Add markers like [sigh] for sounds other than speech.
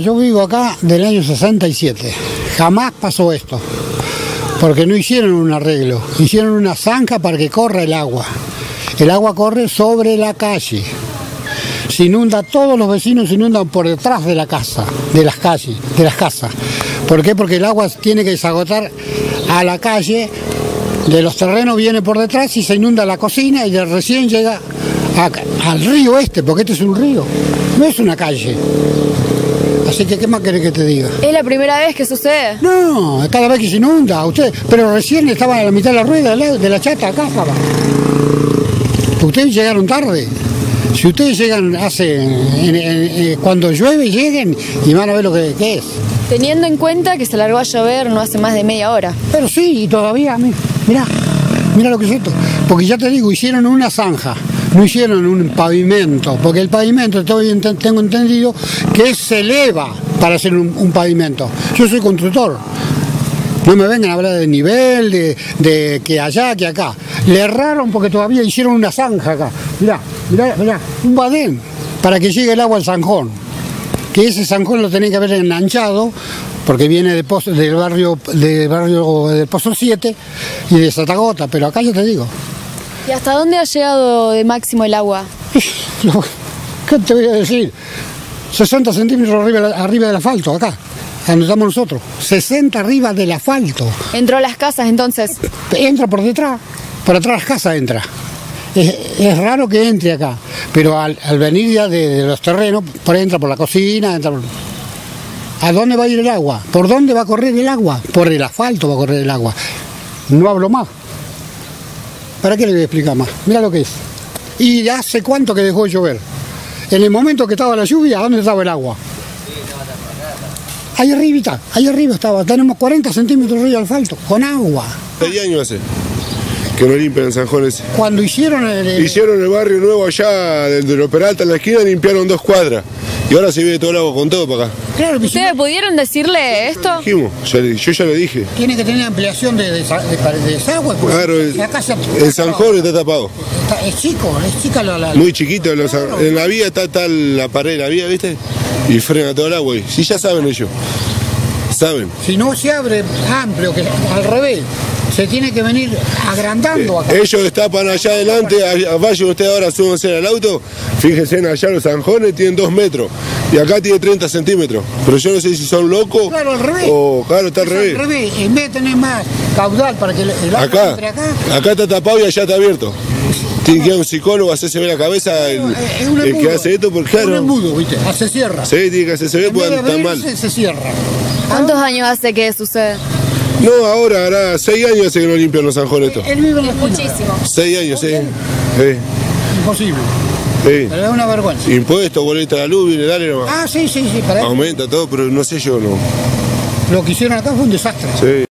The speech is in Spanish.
yo vivo acá del año 67. Jamás pasó esto. Porque no hicieron un arreglo. Hicieron una zanja para que corra el agua. El agua corre sobre la calle. Se inunda, todos los vecinos se inundan por detrás de la casa, de las calles, de las casas. ¿Por qué? Porque el agua tiene que desagotar a la calle, de los terrenos viene por detrás y se inunda la cocina y de recién llega a- al río este, porque este es un río, no es una calle. Así que, ¿qué más querés que te diga? ¿Es la primera vez que sucede? No, cada vez que se inunda, usted, pero recién estaba a la mitad de la rueda de la, de la chata, acá estaba. Ustedes llegaron tarde. Si ustedes llegan hace, en- en- en- cuando llueve, lleguen y van a ver lo que, que es. Teniendo en cuenta que se largó a llover no hace más de media hora. Pero sí, y todavía, mi- mirá, mirá lo que es esto. Porque ya te digo, hicieron una zanja, no hicieron un pavimento, porque el pavimento, tengo entendido, que se eleva para hacer un, pavimento. Yo soy constructor. No me vengan a hablar de nivel, de, que allá, que acá. Le erraron porque todavía hicieron una zanja acá. Mirá, mirá, mirá, un badén para que llegue el agua al zanjón que ese zanjón lo tenés que haber enganchado porque viene de del barrio del barrio del Pozo 7 y de Satagota, pero acá yo te digo, ¿Y hasta dónde ha llegado de máximo el agua? [laughs] ¿qué te voy a decir? 60 centímetros arriba, arriba del asfalto, acá, donde estamos nosotros, 60 arriba del asfalto. Entró a las casas entonces. Entra por detrás, por atrás de las casas entra. Es, es raro que entre acá, pero al, al venir ya de, de los terrenos, por entra por la cocina, entra por... ¿A dónde va a ir el agua? ¿Por dónde va a correr el agua? Por el asfalto va a correr el agua. No hablo más. ¿Para qué le voy a explicar más? Mira lo que es. ¿Y hace cuánto que dejó de llover? En el momento que estaba la lluvia, ¿dónde estaba el agua? Ahí arribita, ahí arriba estaba. Tenemos 40 centímetros de asfalto, con agua. Seis años hace que no limpian San Juan ese. Cuando hicieron el, el- Hicieron el barrio nuevo allá, del de los Peralta en la esquina, limpiaron dos cuadras. Y ahora se viene todo el agua con todo para acá. claro, que ¿Ustedes pudieron decirle esto? Dijimos, yo ya lo dije. tiene que tener ampliación de, de, de- de desagüe. pues. Claro, el, San Jorge está tapado. está- es chico, es chica la, la- Muy chiquito. los- en la vía está, está la pared de la vía, ¿viste? Y frena todo el agua. Y si ya saben ellos. Saben. Si no se abre amplio, que al revés, se tiene que venir agrandando acá. Ellos destapan allá adelante, allá- vayan ustedes ahora, súbanse al auto, fíjense en allá los zanjones, tienen dos metros, y acá tiene 30 centímetros. Pero yo no sé si son locos Claro, al revés. o claro, está al Es revés. al revés, en vez de tener más caudal para que el, el agua Acá, entre acá, acá está tapado y allá está abierto. Tiene que ir a un psicólogo a hacerse ver la cabeza el, es un el embudo. que hace esto, porque Es un claro, embudo, ¿viste? Se cierra. sí, tiene que hacerse ver porque está mal. se cierra. ¿Cuántos años hace que sucede? No, ahora hará seis años hace que no limpian los zanjones estos. Él vive en la esquina. Muchísimo. Seis años, sí. Sí, Imposible. sí. Pero es una vergüenza. Impuestos, boleta de la luz, viene, dale nomás. Ah, sí, sí, sí. Para. Aumenta todo, pero no sé yo, no. Lo que hicieron acá fue un desastre. Sí.